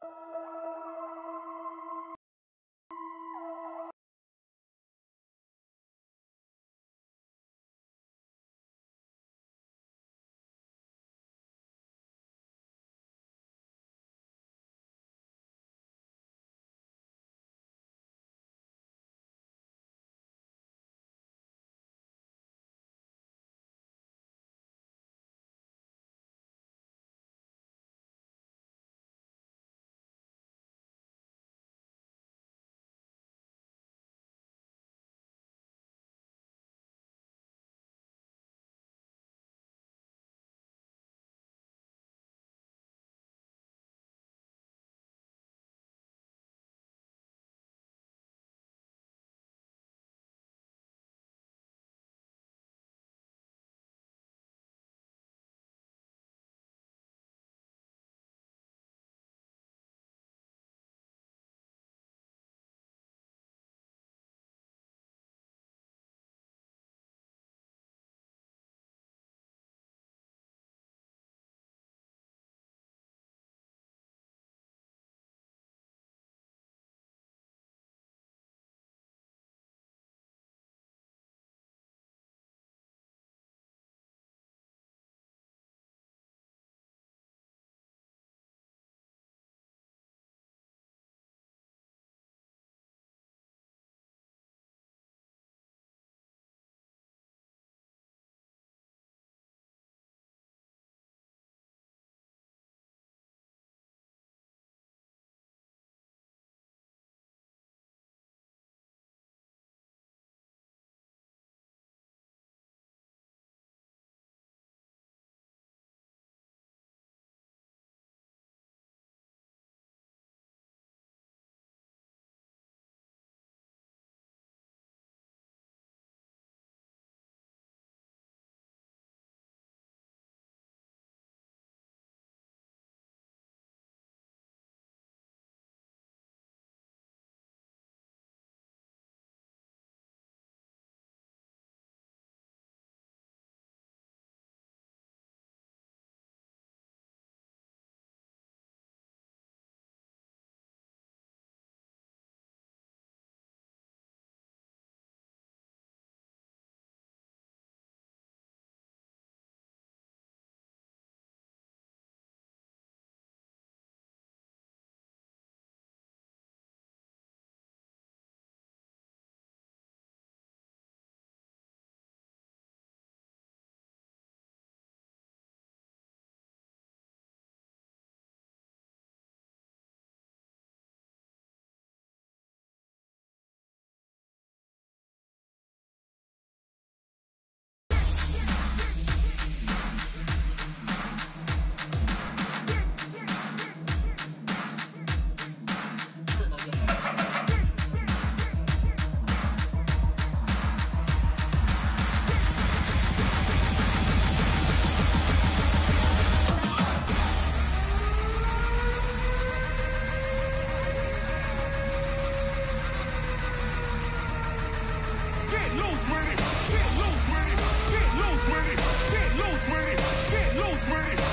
Thank you. with it. Get loose with it. Get loose with it. Get loose with it. Get loose with it.